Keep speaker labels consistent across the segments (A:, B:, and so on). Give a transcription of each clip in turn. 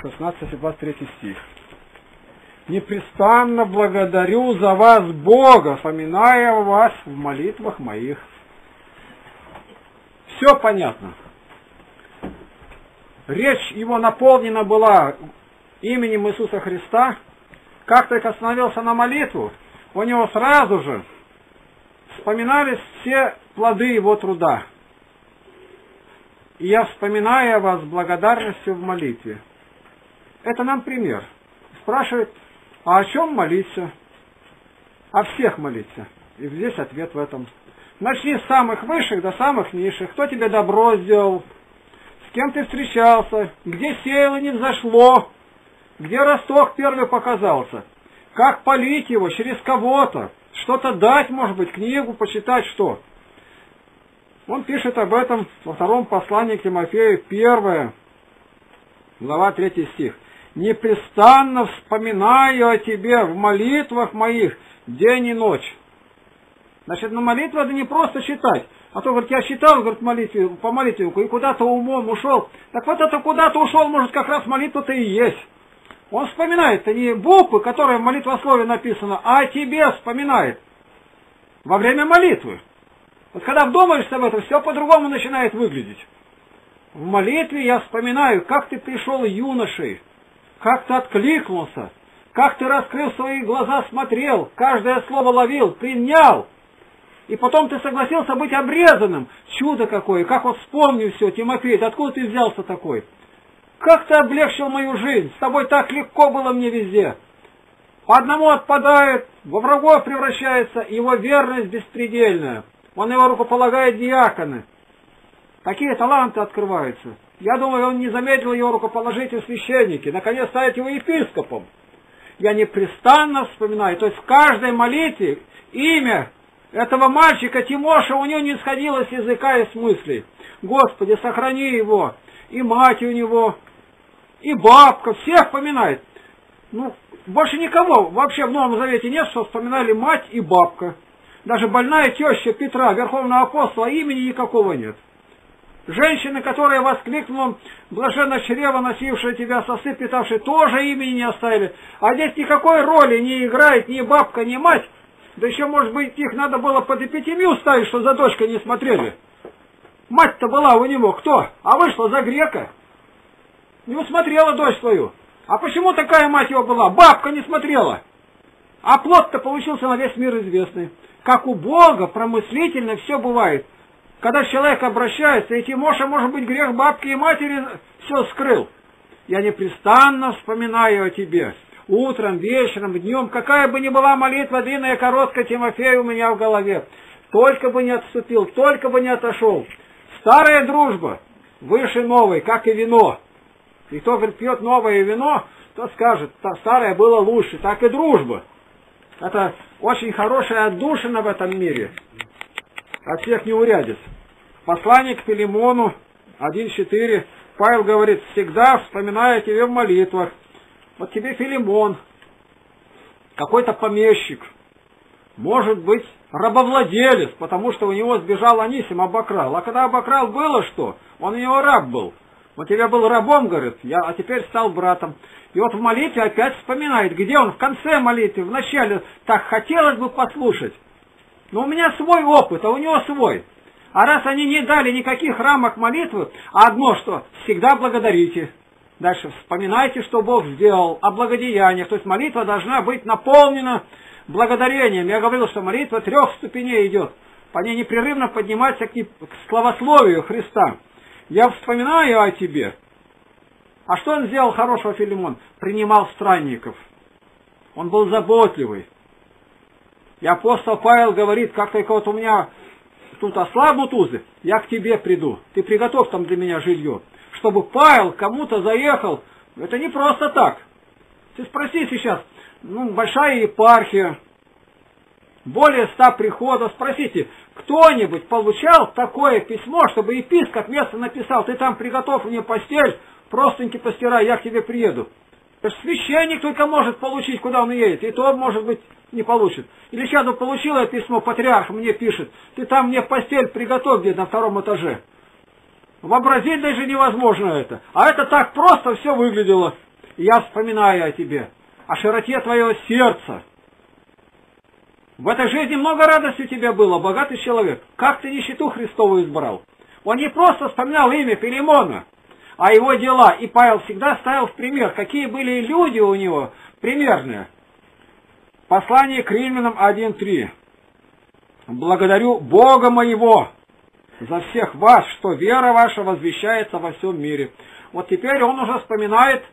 A: 16 и 23 стих. Непрестанно благодарю за вас Бога, вспоминая вас в молитвах моих. Все понятно. Речь его наполнена была именем Иисуса Христа. Как только остановился на молитву, у него сразу же вспоминались все плоды его труда. И я вспоминаю вас благодарностью в молитве. Это нам пример. Спрашивает, а о чем молиться? О всех молиться. И здесь ответ в этом. Начни с самых высших до самых низших. Кто тебе добро сделал? С кем ты встречался? Где сеяло не взошло? Где росток первый показался? Как полить его? Через кого-то? Что-то дать, может быть, книгу почитать, что? Он пишет об этом во втором послании к Тимофею, первое, глава 3 стих непрестанно вспоминаю о тебе в молитвах моих день и ночь. Значит, на молитву это не просто читать. А то, говорит, я читал, говорит, молитве, по молитвенку, и куда-то умом ушел. Так вот это куда-то ушел, может, как раз молитва-то и есть. Он вспоминает, это не буквы, которые в молитвослове написано, а о тебе вспоминает. Во время молитвы. Вот когда вдумаешься об этом, все по-другому начинает выглядеть. В молитве я вспоминаю, как ты пришел юношей, как ты откликнулся, как ты, раскрыв свои глаза, смотрел, каждое слово ловил, принял. И потом ты согласился быть обрезанным. Чудо какое, как вот вспомню все, Тимофей, откуда ты взялся такой? Как ты облегчил мою жизнь, с тобой так легко было мне везде. По одному отпадает, во врагов превращается, его верность беспредельная. Он его рукополагает диаконы. Такие таланты открываются. Я думаю, он не замедлил его рукоположить у священники, наконец стать его епископом. Я непрестанно вспоминаю, то есть в каждой молитве имя этого мальчика Тимоша у него не сходило с языка и с мыслей. Господи, сохрани его, и мать у него, и бабка, всех вспоминает. Ну, больше никого вообще в Новом Завете нет, что вспоминали мать и бабка. Даже больная теща Петра, верховного апостола, имени никакого нет. Женщины, которая воскликнула, блаженно чрево, носившая тебя, сосы питавшие, тоже имени не оставили. А здесь никакой роли не играет ни бабка, ни мать. Да еще, может быть, их надо было под эпитемию ставить, что за дочкой не смотрели. Мать-то была у него кто? А вышла за грека. Не усмотрела дочь свою. А почему такая мать его была? Бабка не смотрела. А плод-то получился на весь мир известный. Как у Бога промыслительно все бывает – когда человек обращается, и Тимоша, может быть, грех бабки и матери все скрыл. Я непрестанно вспоминаю о тебе. Утром, вечером, днем, какая бы ни была молитва длинная, короткая, Тимофей у меня в голове. Только бы не отступил, только бы не отошел. Старая дружба выше новой, как и вино. И кто, говорит, пьет новое вино, то скажет, старое было лучше, так и дружба. Это очень хорошая отдушина в этом мире от всех не урядец. Послание к Филимону 1.4 Павел говорит, всегда вспоминая тебе в молитвах. Вот тебе Филимон, какой-то помещик, может быть, рабовладелец, потому что у него сбежал Анисим, обокрал. А когда обокрал, было что? Он у него раб был. Вот тебя был рабом, говорит, я, а теперь стал братом. И вот в молитве опять вспоминает, где он в конце молитвы, в начале, так хотелось бы послушать. Но у меня свой опыт, а у него свой. А раз они не дали никаких рамок молитвы, а одно что, всегда благодарите. Дальше вспоминайте, что Бог сделал, о благодеяниях. То есть молитва должна быть наполнена благодарением. Я говорил, что молитва трех ступеней идет. По ней непрерывно подниматься к, к словословию Христа. Я вспоминаю о тебе. А что он сделал хорошего, Филимон? Принимал странников. Он был заботливый. И апостол Павел говорит, как только вот у меня тут ослабнут узы, я к тебе приду. Ты приготовь там для меня жилье. Чтобы Павел кому-то заехал, это не просто так. Ты спроси сейчас, ну, большая епархия, более ста приходов, спросите, кто-нибудь получал такое письмо, чтобы епископ место написал, ты там приготовь мне постель, простеньки постирай, я к тебе приеду. Священник только может получить, куда он едет, и то, может быть, не получит. Или сейчас он получил это письмо, патриарх мне пишет, ты там мне постель приготовь где на втором этаже. Вообразить даже невозможно это. А это так просто все выглядело. я вспоминаю о тебе, о широте твоего сердца. В этой жизни много радости у тебя было, богатый человек. Как ты нищету Христову избрал? Он не просто вспоминал имя Перемона, а его дела. И Павел всегда ставил в пример, какие были люди у него примерные. Послание к Римлянам 1.3. Благодарю Бога моего за всех вас, что вера ваша возвещается во всем мире. Вот теперь он уже вспоминает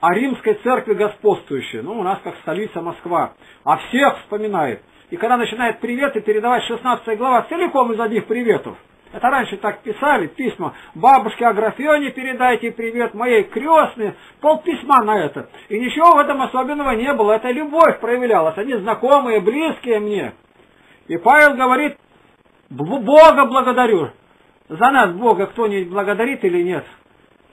A: о римской церкви господствующей, ну, у нас как столица Москва, а всех вспоминает. И когда начинает приветы передавать 16 глава целиком из одних приветов, это раньше так писали, письма. Бабушке Аграфене передайте привет, моей крестной, пол письма на это. И ничего в этом особенного не было, это любовь проявлялась, они знакомые, близкие мне. И Павел говорит, Бога благодарю. За нас Бога кто-нибудь благодарит или нет?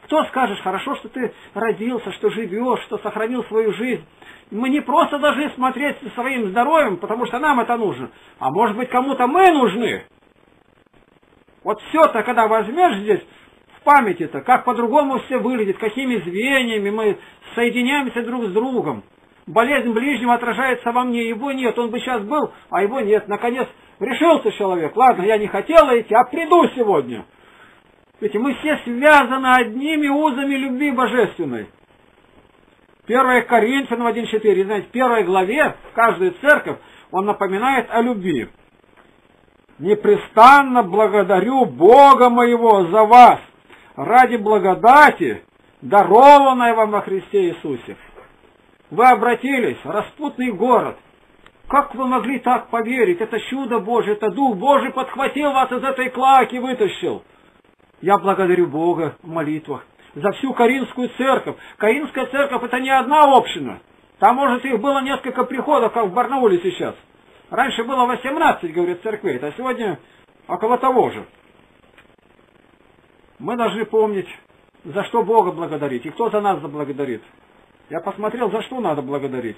A: Кто скажешь, хорошо, что ты родился, что живешь, что сохранил свою жизнь. Мы не просто должны смотреть своим здоровьем, потому что нам это нужно, а может быть кому-то мы нужны. Вот все-то, когда возьмешь здесь, в памяти-то, как по-другому все выглядит, какими звеньями мы соединяемся друг с другом. Болезнь ближнего отражается во мне, его нет, он бы сейчас был, а его нет. Наконец, решился человек, ладно, я не хотела идти, а приду сегодня. Ведь мы все связаны одними узами любви божественной. 1 Коринфянам 1.4, знаете, в первой главе, в каждую церковь, он напоминает о любви непрестанно благодарю Бога моего за вас ради благодати, дарованной вам во Христе Иисусе. Вы обратились, распутный город. Как вы могли так поверить? Это чудо Божие, это Дух Божий подхватил вас из этой клаки, вытащил. Я благодарю Бога в молитвах за всю Каринскую церковь. Каринская церковь это не одна община. Там, может, их было несколько приходов, как в Барнауле сейчас. Раньше было 18, говорит, церквей, а сегодня около того же. Мы должны помнить, за что Бога благодарить, и кто за нас заблагодарит. Я посмотрел, за что надо благодарить.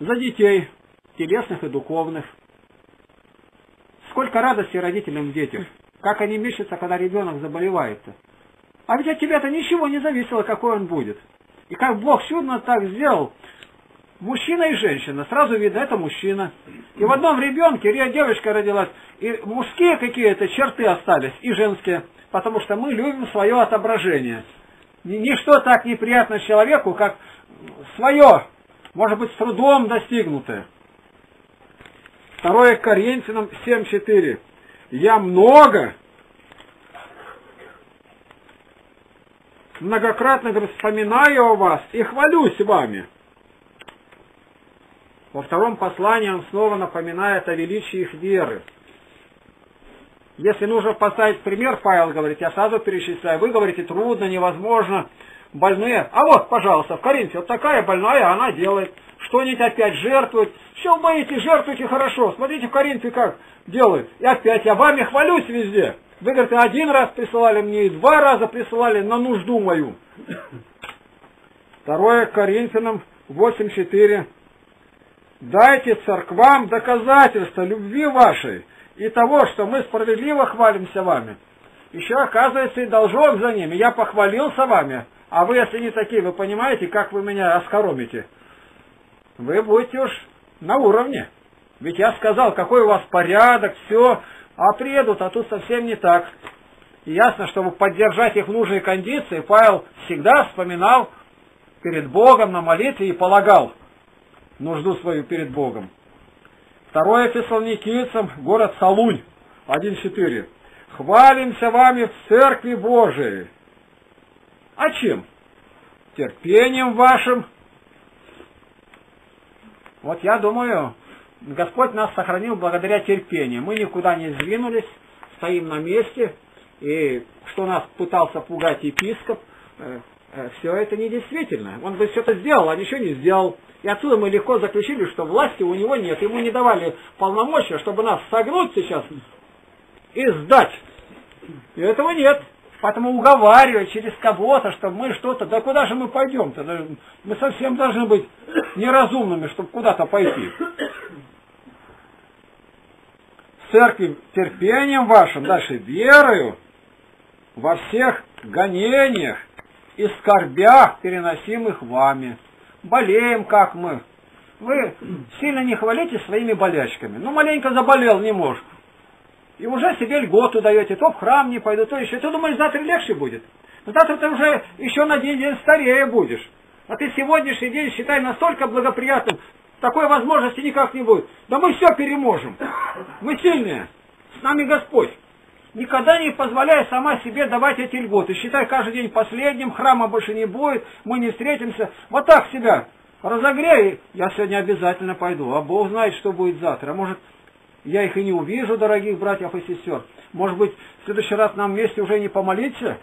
A: За детей, телесных и духовных. Сколько радости родителям в детях. Как они мечутся, когда ребенок заболевает. -то. А ведь от тебя-то ничего не зависело, какой он будет. И как Бог чудно так сделал, Мужчина и женщина, сразу видно, это мужчина. И в одном ребенке девочка родилась, и мужские какие-то черты остались, и женские, потому что мы любим свое отображение. Ничто так неприятно человеку, как свое, может быть, с трудом достигнутое. Второе Коринфянам 7.4. Я много, многократно вспоминаю о вас и хвалюсь вами. Во втором послании он снова напоминает о величии их веры. Если нужно поставить пример, Павел говорит, я сразу перечисляю. Вы говорите, трудно, невозможно, больные. А вот, пожалуйста, в Коринфе вот такая больная, она делает. Что-нибудь опять жертвует. Все боитесь, жертвуйте хорошо. Смотрите в Коринфе как делают. И опять я вами хвалюсь везде. Вы, говорите, один раз присылали мне и два раза присылали на нужду мою. Второе Коринфянам 8.4. Дайте церквам доказательства любви вашей и того, что мы справедливо хвалимся вами. Еще оказывается и должок за ними. Я похвалился вами, а вы, если не такие, вы понимаете, как вы меня оскоромите? Вы будете уж на уровне. Ведь я сказал, какой у вас порядок, все, а приедут, а тут совсем не так. И ясно, чтобы поддержать их в нужной кондиции, Павел всегда вспоминал перед Богом на молитве и полагал – нужду свою перед Богом. Второе Фессалоникийцам, город Салунь, 1.4. Хвалимся вами в Церкви Божией. А чем? Терпением вашим. Вот я думаю, Господь нас сохранил благодаря терпению. Мы никуда не сдвинулись, стоим на месте. И что нас пытался пугать епископ, э, все это недействительно. Он бы все это сделал, а ничего не сделал. И отсюда мы легко заключили, что власти у него нет. Ему не давали полномочия, чтобы нас согнуть сейчас и сдать. И этого нет. Поэтому уговаривать через кого-то, чтобы мы что-то... Да куда же мы пойдем-то? Мы совсем должны быть неразумными, чтобы куда-то пойти. Церкви терпением вашим, дальше верою во всех гонениях и скорбях, переносимых вами. Болеем, как мы. Вы сильно не хвалите своими болячками. Ну, маленько заболел, не может. И уже себе льготу даете, то в храм не пойду, то еще. Ты думаешь, завтра легче будет? Но завтра ты уже еще на день, день старее будешь. А ты сегодняшний день считай настолько благоприятным, такой возможности никак не будет. Да мы все переможем. Мы сильные. С нами Господь. Никогда не позволяй сама себе давать эти льготы. Считай каждый день последним, храма больше не будет, мы не встретимся. Вот так себя разогрей. Я сегодня обязательно пойду. А Бог знает, что будет завтра. Может, я их и не увижу, дорогих братьев и сестер. Может быть, в следующий раз нам вместе уже не помолиться?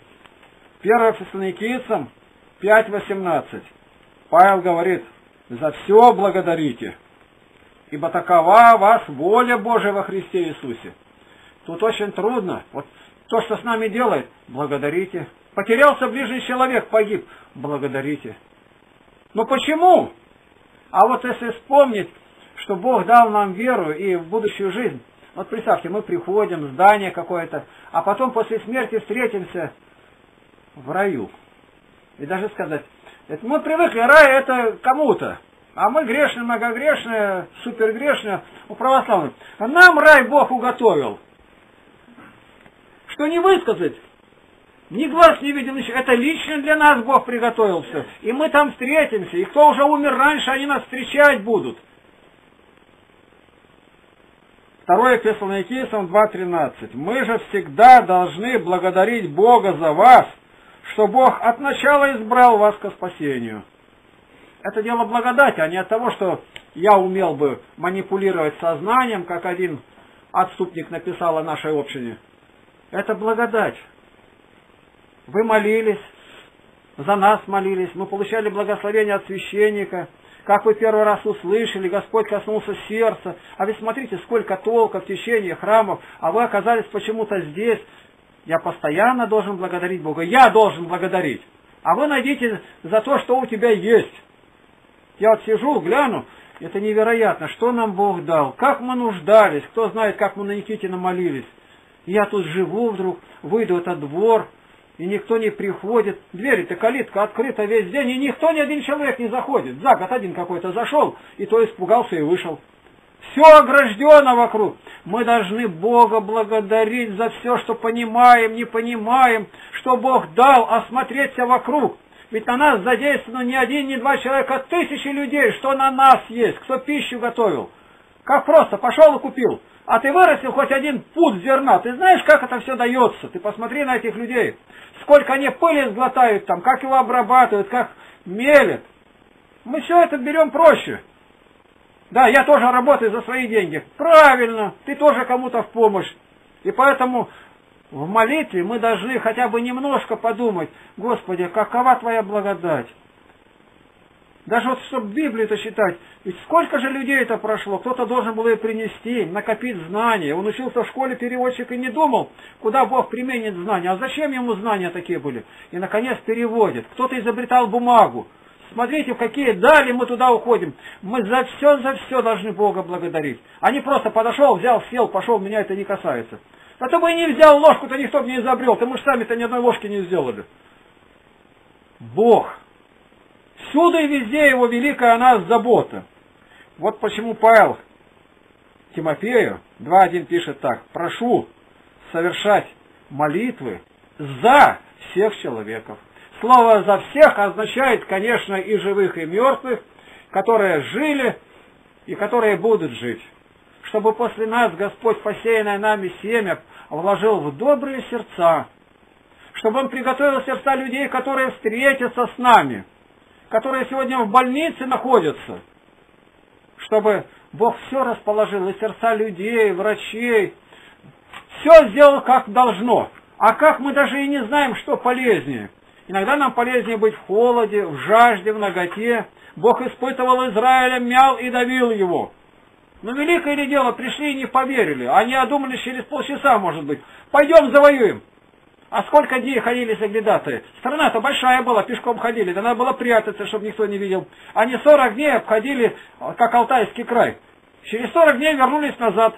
A: 1 Фессалоникийцам 5.18. Павел говорит, за все благодарите, ибо такова вас воля Божия во Христе Иисусе. Тут очень трудно. Вот то, что с нами делает, благодарите. Потерялся ближний человек, погиб, благодарите. Но почему? А вот если вспомнить, что Бог дал нам веру и в будущую жизнь, вот представьте, мы приходим, здание какое-то, а потом после смерти встретимся в раю. И даже сказать, это мы привыкли, рай это кому-то. А мы грешные, многогрешные, супергрешные, у православных. А нам рай Бог уготовил. Что не высказать, ни глаз не видел. Это лично для нас Бог приготовил все. И мы там встретимся. И кто уже умер раньше, они нас встречать будут. Второе Фессалоникийцам 2.13. Мы же всегда должны благодарить Бога за вас – что Бог от начала избрал вас ко спасению. Это дело благодати, а не от того, что я умел бы манипулировать сознанием, как один отступник написал о нашей общине. Это благодать. Вы молились, за нас молились, мы получали благословение от священника, как вы первый раз услышали, Господь коснулся сердца. А ведь смотрите, сколько толка в течение храмов, а вы оказались почему-то здесь. Я постоянно должен благодарить Бога. Я должен благодарить. А вы найдите за то, что у тебя есть. Я вот сижу, гляну, это невероятно, что нам Бог дал, как мы нуждались, кто знает, как мы на Никитина молились. Я тут живу вдруг, выйду в этот двор, и никто не приходит. Двери-то, калитка открыта весь день, и никто, ни один человек не заходит. За год один какой-то зашел, и то испугался и вышел. Все ограждено вокруг. Мы должны Бога благодарить за все, что понимаем, не понимаем, что Бог дал, осмотреться вокруг. Ведь на нас задействовано не один, не два человека, а тысячи людей, что на нас есть, кто пищу готовил. Как просто, пошел и купил. А ты вырастил хоть один пуд зерна. Ты знаешь, как это все дается? Ты посмотри на этих людей. Сколько они пыли сглотают там, как его обрабатывают, как мелят. Мы все это берем проще. Да, я тоже работаю за свои деньги. Правильно, ты тоже кому-то в помощь. И поэтому в молитве мы должны хотя бы немножко подумать, Господи, какова Твоя благодать? Даже вот, чтобы Библию-то читать, ведь сколько же людей это прошло, кто-то должен был ее принести, накопить знания. Он учился в школе переводчик и не думал, куда Бог применит знания. А зачем ему знания такие были? И, наконец, переводит. Кто-то изобретал бумагу. Смотрите, в какие дали мы туда уходим. Мы за все, за все должны Бога благодарить. А не просто подошел, взял, сел, пошел, меня это не касается. А то бы и не взял ложку-то никто бы не изобрел, то мы же сами-то ни одной ложки не сделали. Бог. Всюду и везде его великая о нас забота. Вот почему Павел Тимофею 2.1 пишет так. Прошу совершать молитвы за всех человеков. Слово «за всех» означает, конечно, и живых, и мертвых, которые жили и которые будут жить. Чтобы после нас Господь посеянное нами семя вложил в добрые сердца, чтобы Он приготовил сердца людей, которые встретятся с нами, которые сегодня в больнице находятся, чтобы Бог все расположил, и сердца людей, врачей, все сделал как должно. А как мы даже и не знаем, что полезнее – Иногда нам полезнее быть в холоде, в жажде, в ноготе. Бог испытывал Израиля, мял и давил его. Но великое ли дело, пришли и не поверили. Они одумались через полчаса, может быть. Пойдем завоюем. А сколько дней ходили соглядатые? Страна-то большая была, пешком ходили. Да надо было прятаться, чтобы никто не видел. Они 40 дней обходили, как Алтайский край. Через 40 дней вернулись назад.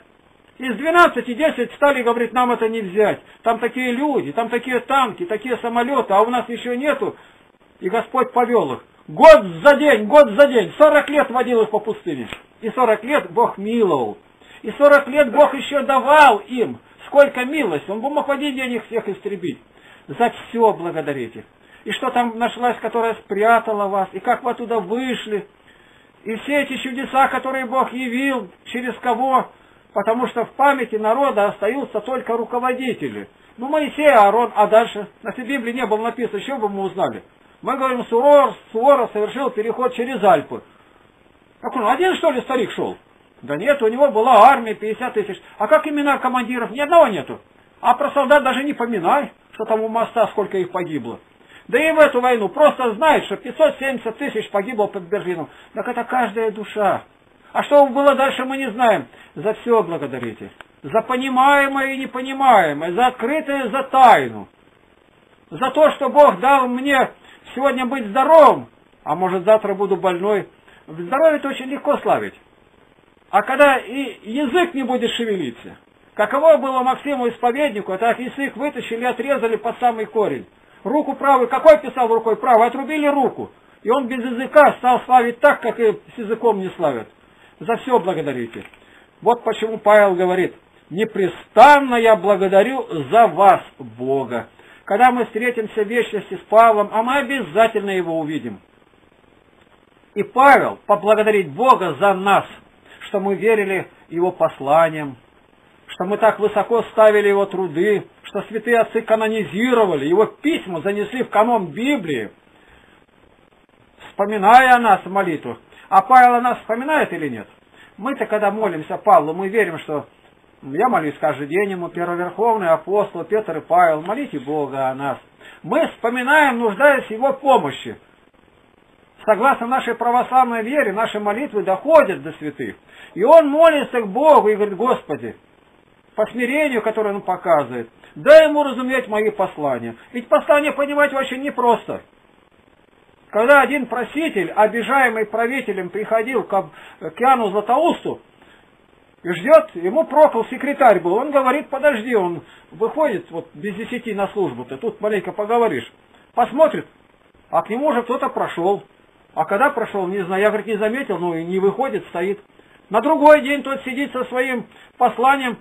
A: Из 12 10 стали говорить, нам это не взять. Там такие люди, там такие танки, такие самолеты, а у нас еще нету. И Господь повел их. Год за день, год за день. Сорок лет водил их по пустыне. И сорок лет Бог миловал. И сорок лет Бог еще давал им. Сколько милости. Он бы мог в один день их всех истребить. За все благодарите. И что там нашлась, которая спрятала вас. И как вы оттуда вышли. И все эти чудеса, которые Бог явил, через кого. Потому что в памяти народа остаются только руководители. Ну, Моисей, Аарон, а дальше? На Библии не было написано, еще бы мы узнали. Мы говорим, Суворов совершил переход через Альпы. Как он, один что ли старик шел? Да нет, у него была армия 50 тысяч. А как имена командиров? Ни одного нету. А про солдат даже не поминай, что там у моста сколько их погибло. Да и в эту войну просто знает, что 570 тысяч погибло под Берлином. Так это каждая душа. А что было дальше, мы не знаем. За все благодарите. За понимаемое и непонимаемое, за открытое, за тайну. За то, что Бог дал мне сегодня быть здоровым, а может завтра буду больной. Здоровье это очень легко славить. А когда и язык не будет шевелиться, каково было Максиму исповеднику, так язык вытащили и отрезали под самый корень. Руку правую, какой писал рукой правой, отрубили руку. И он без языка стал славить так, как и с языком не славят. За все благодарите. Вот почему Павел говорит, непрестанно я благодарю за вас, Бога. Когда мы встретимся в вечности с Павлом, а мы обязательно его увидим. И Павел поблагодарить Бога за нас, что мы верили его посланиям, что мы так высоко ставили его труды, что святые отцы канонизировали, его письма занесли в канон Библии, вспоминая о нас в молитвах. А Павел о нас вспоминает или нет? Мы-то, когда молимся Павлу, мы верим, что я молюсь каждый день ему, первоверховный апостол Петр и Павел, молите Бога о нас. Мы вспоминаем, нуждаясь в его помощи. Согласно нашей православной вере, наши молитвы доходят до святых. И он молится к Богу и говорит, Господи, по смирению, которое он показывает, дай ему разуметь мои послания. Ведь послание понимать очень непросто. Когда один проситель, обижаемый правителем, приходил к, к Иоанну Златоусту, и ждет, ему Прокол секретарь был, он говорит, подожди, он выходит вот без десяти на службу-то, тут маленько поговоришь, посмотрит, а к нему уже кто-то прошел. А когда прошел, не знаю, я, говорит, не заметил, ну и не выходит, стоит. На другой день тот сидит со своим посланием,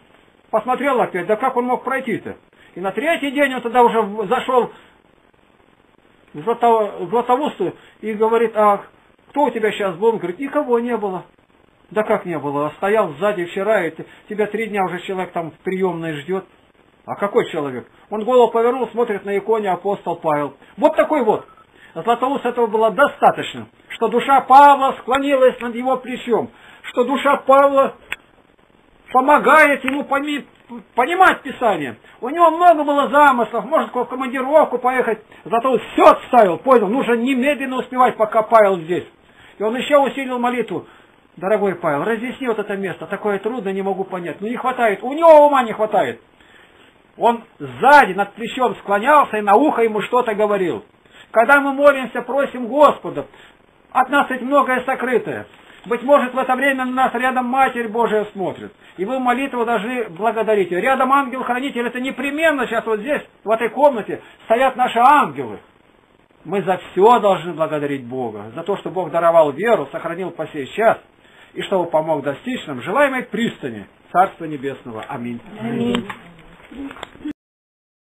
A: посмотрел опять, да как он мог пройти-то? И на третий день он тогда уже зашел в Златоусту и говорит, а кто у тебя сейчас был? Он говорит, никого не было. Да как не было? Стоял сзади вчера, и тебя три дня уже человек там в приемной ждет. А какой человек? Он голову повернул, смотрит на иконе апостол Павел. Вот такой вот. Златоуст этого было достаточно, что душа Павла склонилась над его плечом, что душа Павла помогает ему понимать Писание. У него много было замыслов, может в командировку поехать, зато все отставил, понял, нужно немедленно успевать, пока Павел здесь. И он еще усилил молитву. Дорогой Павел, разъясни вот это место, такое трудно, не могу понять. Ну не хватает, у него ума не хватает. Он сзади над плечом склонялся и на ухо ему что-то говорил. Когда мы молимся, просим Господа, от нас ведь многое сокрытое. Быть может, в это время на нас рядом Матерь Божия смотрит. И вы молитву должны благодарить. Рядом ангел-хранитель, это непременно сейчас вот здесь, в этой комнате, стоят наши ангелы. Мы за все должны благодарить Бога. За то, что Бог даровал веру, сохранил по сей час – и чтобы помог достичь нам желаемой пристани Царства Небесного. Аминь. Аминь.